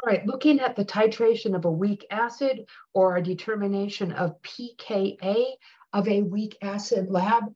All right, looking at the titration of a weak acid or a determination of pKa of a weak acid lab,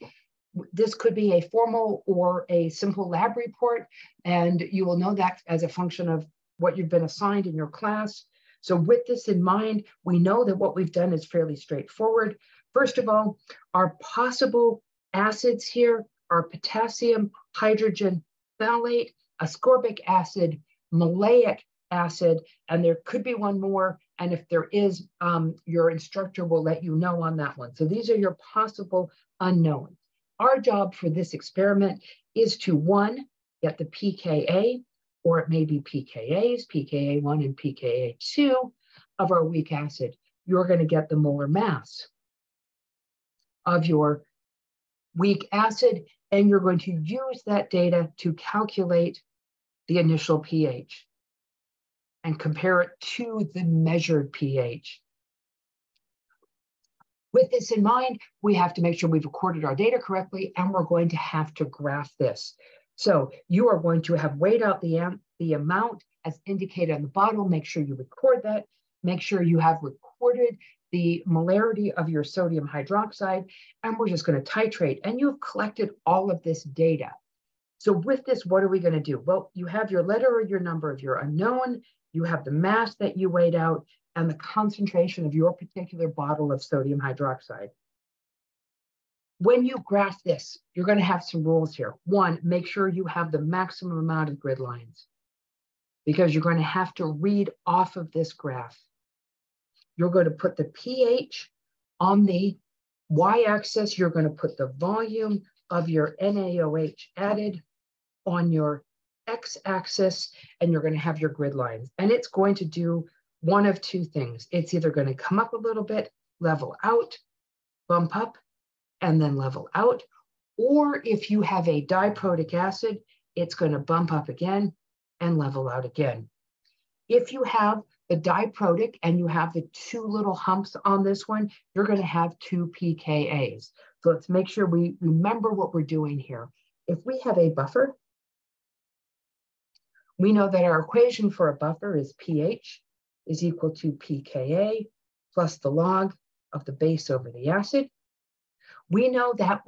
this could be a formal or a simple lab report, and you will know that as a function of what you've been assigned in your class. So with this in mind, we know that what we've done is fairly straightforward. First of all, our possible acids here are potassium, hydrogen, phthalate, ascorbic acid, maleic acid, and there could be one more. And if there is, um, your instructor will let you know on that one. So these are your possible unknowns. Our job for this experiment is to one, get the pKa, or it may be pKa's, pKa1 and pKa2 of our weak acid. You're going to get the molar mass of your weak acid, and you're going to use that data to calculate the initial pH and compare it to the measured pH. With this in mind, we have to make sure we've recorded our data correctly, and we're going to have to graph this. So you are going to have weighed out the, the amount as indicated on the bottle. Make sure you record that. Make sure you have recorded the molarity of your sodium hydroxide, and we're just going to titrate. And you've collected all of this data. So with this, what are we going to do? Well, you have your letter or your number of your unknown, you have the mass that you weighed out, and the concentration of your particular bottle of sodium hydroxide. When you graph this, you're going to have some rules here. One, make sure you have the maximum amount of grid lines because you're going to have to read off of this graph. You're going to put the pH on the y-axis. You're going to put the volume of your NaOH added on your x-axis, and you're going to have your grid lines. And it's going to do one of two things. It's either going to come up a little bit, level out, bump up, and then level out. Or if you have a diprotic acid, it's going to bump up again and level out again. If you have the diprotic and you have the two little humps on this one, you're going to have two pKa's. So let's make sure we remember what we're doing here. If we have a buffer, we know that our equation for a buffer is pH is equal to pKa plus the log of the base over the acid. We know that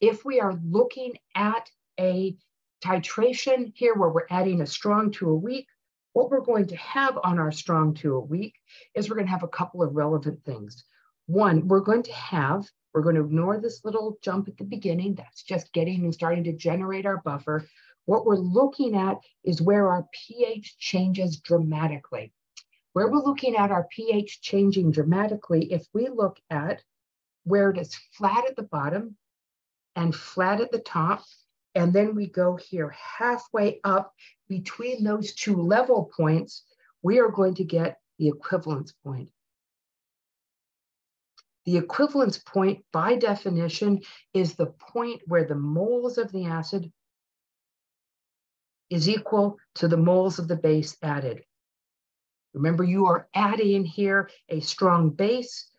if we are looking at a titration here where we're adding a strong to a weak, what we're going to have on our strong to a weak is we're going to have a couple of relevant things. One, we're going to have, we're going to ignore this little jump at the beginning. That's just getting and starting to generate our buffer. What we're looking at is where our pH changes dramatically. Where we're looking at our pH changing dramatically, if we look at where it is flat at the bottom and flat at the top, and then we go here halfway up between those two level points, we are going to get the equivalence point. The equivalence point, by definition, is the point where the moles of the acid is equal to the moles of the base added. Remember, you are adding here a strong base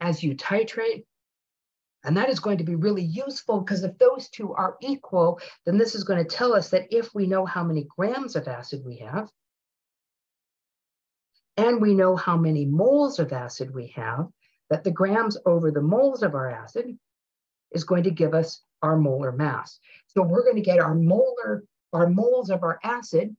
as you titrate. And that is going to be really useful because if those two are equal, then this is going to tell us that if we know how many grams of acid we have, and we know how many moles of acid we have, that the grams over the moles of our acid is going to give us our molar mass. So we're going to get our molar, our moles of our acid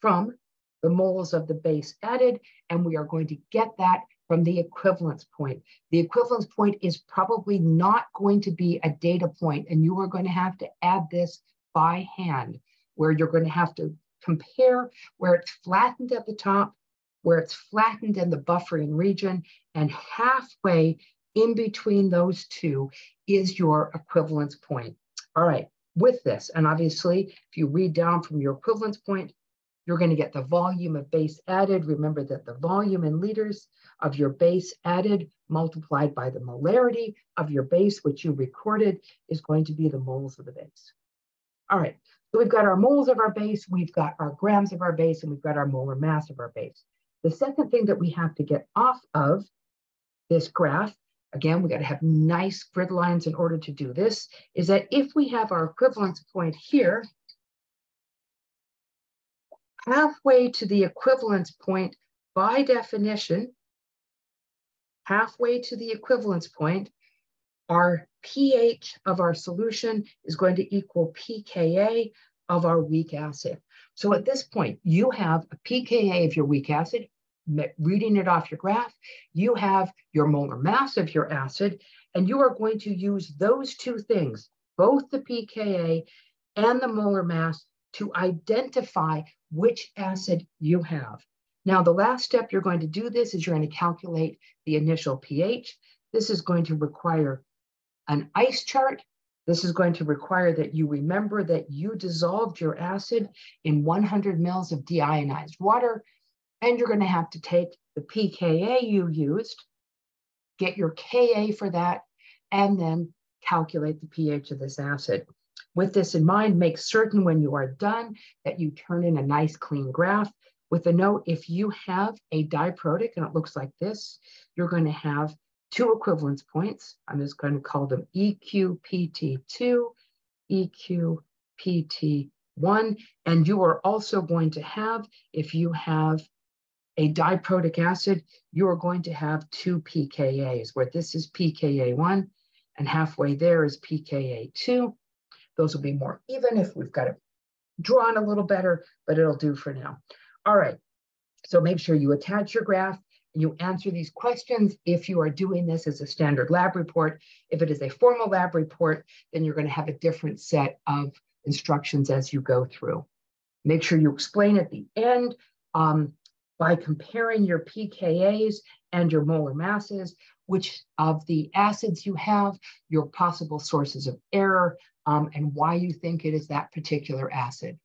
from the moles of the base added, and we are going to get that from the equivalence point. The equivalence point is probably not going to be a data point, and you are going to have to add this by hand, where you're going to have to compare where it's flattened at the top, where it's flattened in the buffering region, and halfway in between those two is your equivalence point. All right, with this, and obviously, if you read down from your equivalence point, you're going to get the volume of base added. Remember that the volume in liters of your base added multiplied by the molarity of your base, which you recorded, is going to be the moles of the base. All right, so we've got our moles of our base, we've got our grams of our base, and we've got our molar mass of our base. The second thing that we have to get off of this graph, again, we got to have nice grid lines in order to do this, is that if we have our equivalence point here, halfway to the equivalence point by definition, halfway to the equivalence point, our pH of our solution is going to equal pKa of our weak acid. So at this point, you have a pKa of your weak acid, reading it off your graph, you have your molar mass of your acid, and you are going to use those two things, both the pKa and the molar mass, to identify which acid you have. Now, the last step you're going to do this is you're going to calculate the initial pH. This is going to require an ice chart. This is going to require that you remember that you dissolved your acid in 100 mils of deionized water, and you're going to have to take the pKa you used, get your Ka for that, and then calculate the pH of this acid. With this in mind, make certain when you are done that you turn in a nice clean graph with a note, if you have a diprotic and it looks like this, you're going to have two equivalence points. I'm just going to call them EQPT2, EQPT1. And you are also going to have, if you have a diprotic acid, you are going to have two pKa's, where this is pKa1 and halfway there is pKa2. Those will be more even if we've got it drawn a little better, but it'll do for now. All right, so make sure you attach your graph and you answer these questions if you are doing this as a standard lab report. If it is a formal lab report, then you're gonna have a different set of instructions as you go through. Make sure you explain at the end um, by comparing your pKa's and your molar masses, which of the acids you have, your possible sources of error, um, and why you think it is that particular acid.